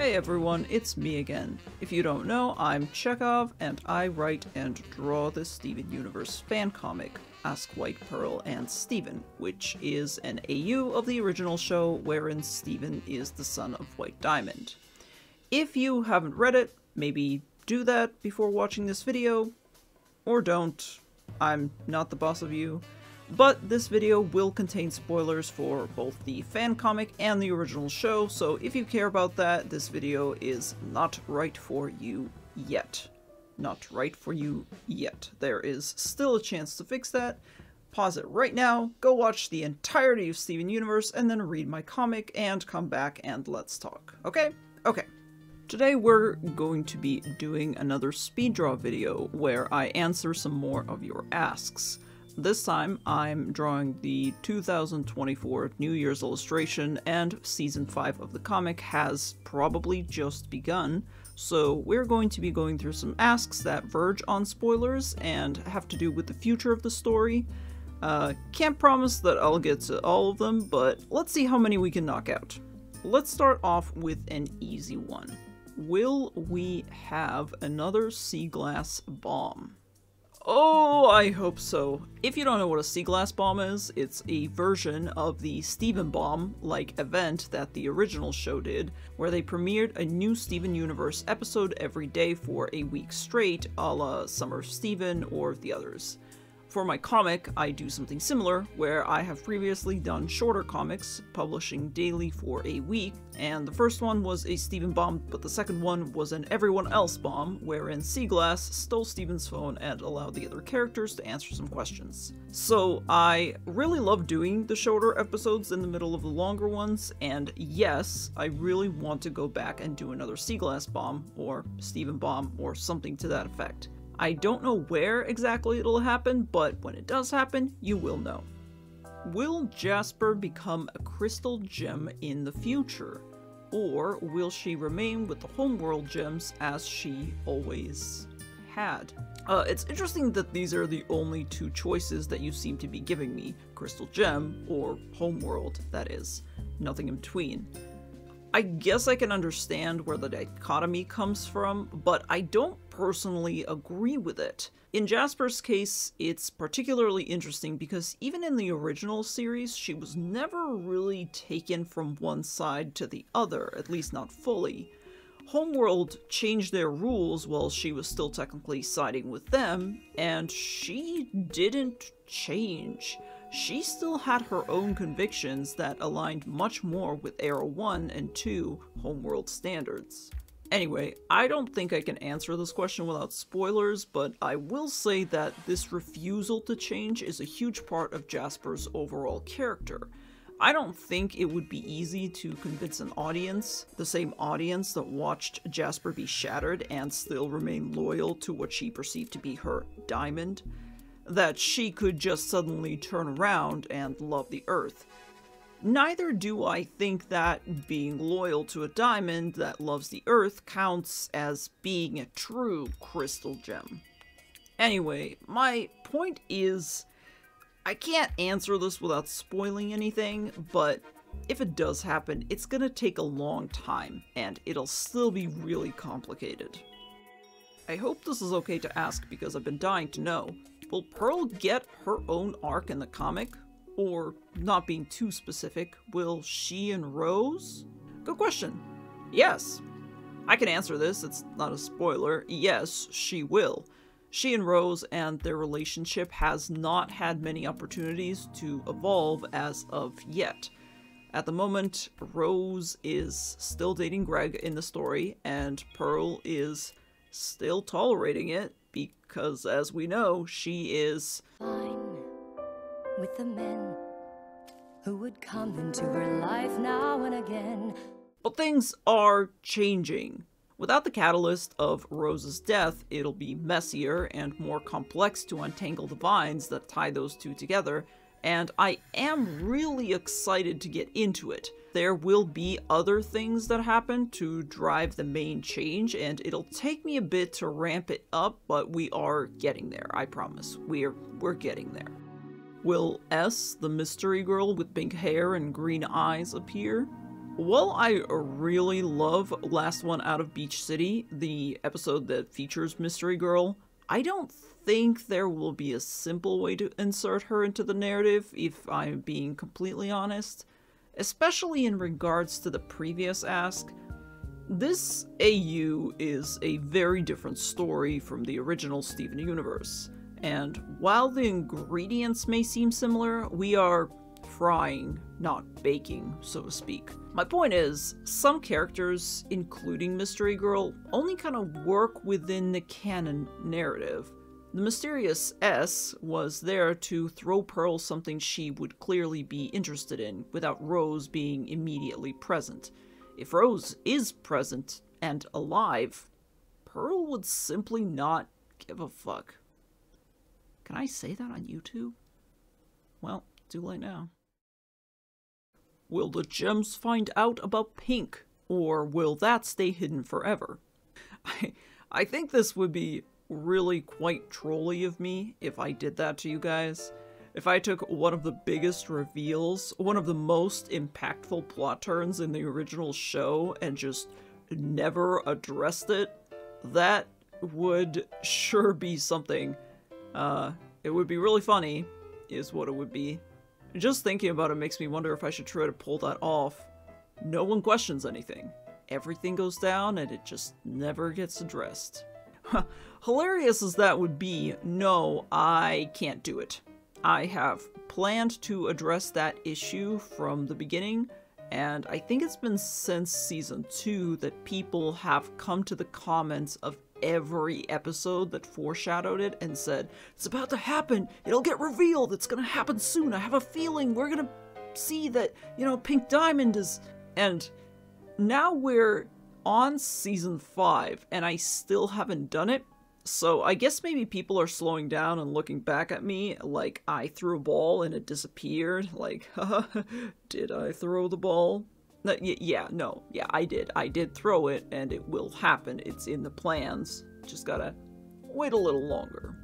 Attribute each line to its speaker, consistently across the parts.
Speaker 1: Hey everyone, it's me again. If you don't know, I'm Chekhov, and I write and draw the Steven Universe fan comic, Ask White Pearl and Steven, which is an AU of the original show wherein Steven is the son of White Diamond. If you haven't read it, maybe do that before watching this video, or don't. I'm not the boss of you. But this video will contain spoilers for both the fan comic and the original show, so if you care about that, this video is not right for you yet. Not right for you yet. There is still a chance to fix that. Pause it right now, go watch the entirety of Steven Universe, and then read my comic, and come back and let's talk. Okay? Okay. Today we're going to be doing another speed draw video where I answer some more of your asks. This time I'm drawing the 2024 New Year's illustration and season 5 of the comic has probably just begun, so we're going to be going through some asks that verge on spoilers and have to do with the future of the story. Uh, can't promise that I'll get to all of them, but let's see how many we can knock out. Let's start off with an easy one. Will we have another sea glass bomb? Oh, I hope so. If you don't know what a sea glass bomb is, it's a version of the Steven Bomb like event that the original show did, where they premiered a new Steven Universe episode every day for a week straight, a la Summer of Steven or the others. For my comic, I do something similar, where I have previously done shorter comics, publishing daily for a week, and the first one was a Steven bomb, but the second one was an everyone else bomb, wherein Seaglass stole Steven's phone and allowed the other characters to answer some questions. So I really love doing the shorter episodes in the middle of the longer ones, and yes, I really want to go back and do another Seaglass bomb, or Steven bomb, or something to that effect. I don't know where exactly it'll happen, but when it does happen, you will know. Will Jasper become a crystal gem in the future? Or will she remain with the homeworld gems as she always had? Uh, it's interesting that these are the only two choices that you seem to be giving me. Crystal Gem, or Homeworld, that is. Nothing in between. I guess I can understand where the dichotomy comes from, but I don't personally agree with it. In Jasper's case, it's particularly interesting because even in the original series, she was never really taken from one side to the other, at least not fully. Homeworld changed their rules while she was still technically siding with them, and she didn't change she still had her own convictions that aligned much more with Era 1 and 2 homeworld standards. Anyway, I don't think I can answer this question without spoilers, but I will say that this refusal to change is a huge part of Jasper's overall character. I don't think it would be easy to convince an audience, the same audience that watched Jasper be shattered and still remain loyal to what she perceived to be her diamond, that she could just suddenly turn around and love the Earth. Neither do I think that being loyal to a diamond that loves the Earth counts as being a true crystal gem. Anyway, my point is, I can't answer this without spoiling anything, but if it does happen, it's gonna take a long time, and it'll still be really complicated. I hope this is okay to ask because I've been dying to know. Will Pearl get her own arc in the comic? Or, not being too specific, will she and Rose? Good question. Yes. I can answer this, it's not a spoiler. Yes, she will. She and Rose and their relationship has not had many opportunities to evolve as of yet. At the moment, Rose is still dating Greg in the story, and Pearl is still tolerating it because, as we know, she is fine
Speaker 2: with the men who would come into her life now and again.
Speaker 1: But things are changing. Without the catalyst of Rose's death, it'll be messier and more complex to untangle the vines that tie those two together, and I am really excited to get into it. There will be other things that happen to drive the main change, and it'll take me a bit to ramp it up, but we are getting there, I promise. We're, we're getting there. Will S, the mystery girl with pink hair and green eyes, appear? While I really love Last One Out of Beach City, the episode that features Mystery Girl, I don't think there will be a simple way to insert her into the narrative, if I'm being completely honest. Especially in regards to the previous Ask. This AU is a very different story from the original Steven Universe, and while the ingredients may seem similar, we are frying, not baking, so to speak. My point is, some characters, including Mystery Girl, only kind of work within the canon narrative. The mysterious S was there to throw Pearl something she would clearly be interested in, without Rose being immediately present. If Rose is present and alive, Pearl would simply not give a fuck. Can I say that on YouTube? Well, too late now. Will the gems find out about Pink, or will that stay hidden forever? I, I think this would be really quite trolly of me if I did that to you guys. If I took one of the biggest reveals, one of the most impactful plot turns in the original show, and just never addressed it, that would sure be something. Uh, it would be really funny, is what it would be. Just thinking about it makes me wonder if I should try to pull that off. No one questions anything. Everything goes down and it just never gets addressed. Hilarious as that would be, no, I can't do it. I have planned to address that issue from the beginning, and I think it's been since season 2 that people have come to the comments of every episode that foreshadowed it and said, It's about to happen. It'll get revealed. It's to happen soon. I have a feeling we're to see that, you know, Pink Diamond is. And now we're on season 5, and I still haven't done it. So I guess maybe people are slowing down and looking back at me like I threw a ball and it disappeared. Like, did I throw the ball? No, yeah, no, yeah, I did. I did throw it, and it will happen. It's in the plans. Just gotta wait a little longer.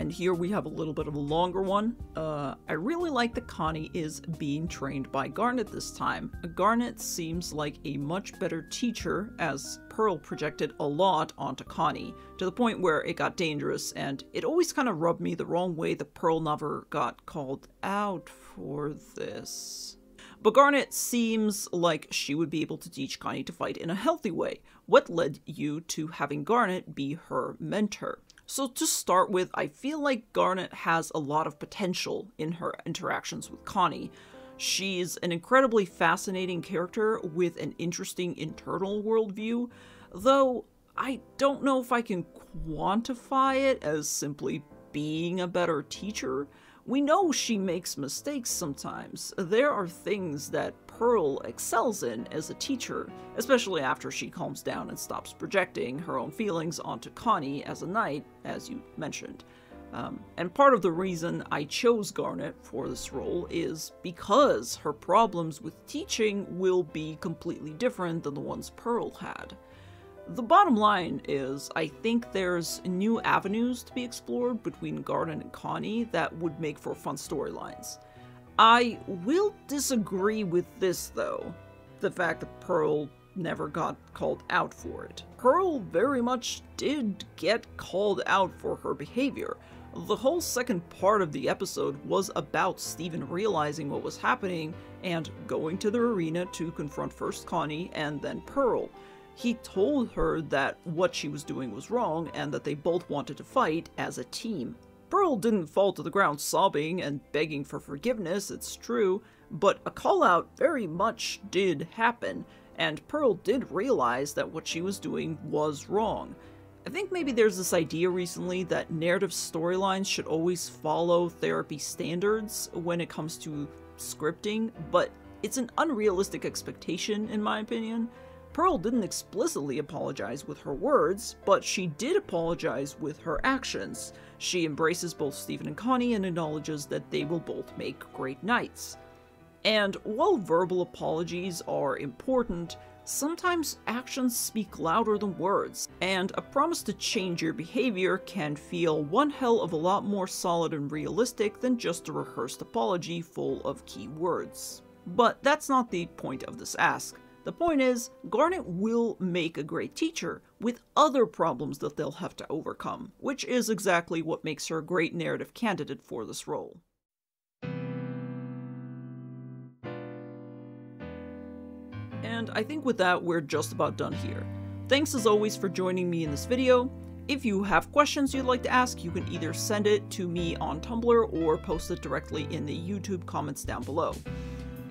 Speaker 1: And here we have a little bit of a longer one. Uh, I really like that Connie is being trained by Garnet this time. Garnet seems like a much better teacher, as Pearl projected a lot onto Connie, to the point where it got dangerous, and it always kind of rubbed me the wrong way that Pearl never got called out for this. But Garnet seems like she would be able to teach Connie to fight in a healthy way. What led you to having Garnet be her mentor? So to start with, I feel like Garnet has a lot of potential in her interactions with Connie. She's an incredibly fascinating character with an interesting internal worldview, though I don't know if I can quantify it as simply being a better teacher. We know she makes mistakes sometimes. There are things that Pearl excels in as a teacher, especially after she calms down and stops projecting her own feelings onto Connie as a knight, as you mentioned. Um, and part of the reason I chose Garnet for this role is because her problems with teaching will be completely different than the ones Pearl had. The bottom line is, I think there's new avenues to be explored between Garnet and Connie that would make for fun storylines. I will disagree with this, though. The fact that Pearl never got called out for it. Pearl very much did get called out for her behavior. The whole second part of the episode was about Steven realizing what was happening and going to the arena to confront first Connie and then Pearl. He told her that what she was doing was wrong and that they both wanted to fight as a team. Pearl didn't fall to the ground sobbing and begging for forgiveness, it's true, but a call out very much did happen, and Pearl did realize that what she was doing was wrong. I think maybe there's this idea recently that narrative storylines should always follow therapy standards when it comes to scripting, but it's an unrealistic expectation in my opinion. Pearl didn't explicitly apologize with her words, but she did apologize with her actions. She embraces both Steven and Connie and acknowledges that they will both make great knights. And while verbal apologies are important, sometimes actions speak louder than words, and a promise to change your behavior can feel one hell of a lot more solid and realistic than just a rehearsed apology full of key words. But that's not the point of this ask. The point is, Garnet will make a great teacher with other problems that they'll have to overcome, which is exactly what makes her a great narrative candidate for this role. And I think with that, we're just about done here. Thanks as always for joining me in this video. If you have questions you'd like to ask, you can either send it to me on Tumblr or post it directly in the YouTube comments down below.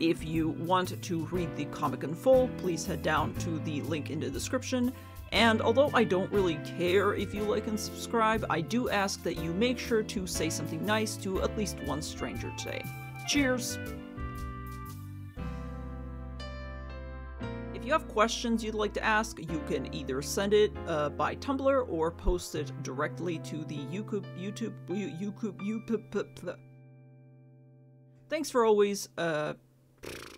Speaker 1: If you want to read the comic in full, please head down to the link in the description. And although I don't really care if you like and subscribe, I do ask that you make sure to say something nice to at least one stranger today. Cheers! If you have questions you'd like to ask, you can either send it uh, by Tumblr or post it directly to the YouTube, YouTube, YouTube, YouTube, Thanks for always, uh, Pfft.